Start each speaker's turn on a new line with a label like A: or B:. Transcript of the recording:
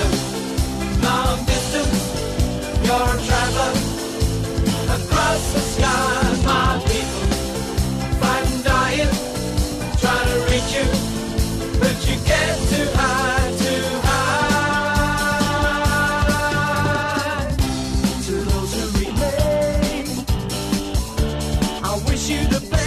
A: distant, long distance, you're a traveler across the sky. My people fighting, dying, trying to reach you, but you get too high, too high. To those who remain, I wish you the best.